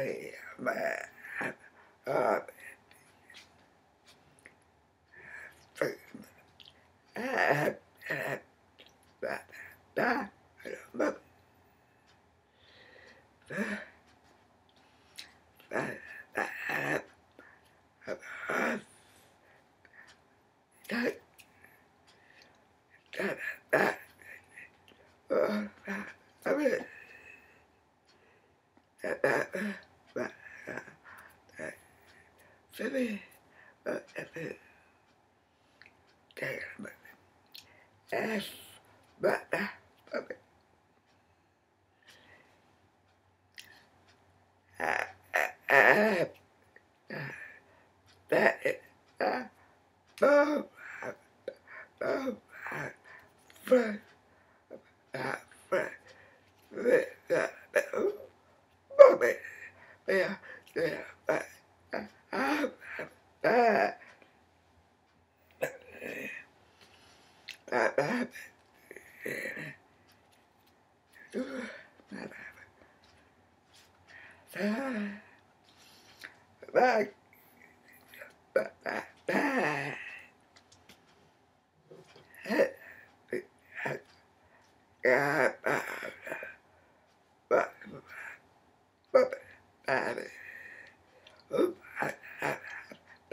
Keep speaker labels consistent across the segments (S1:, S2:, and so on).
S1: uh, that, that, that. Seni öpüp değirmem. Es bana tabi. Yeah, yeah, yeah. Oop.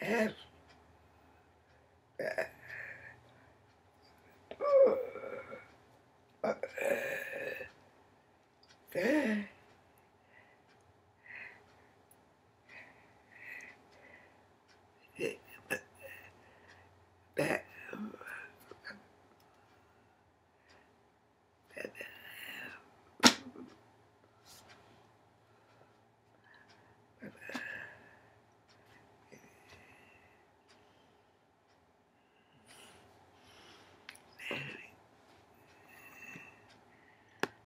S1: have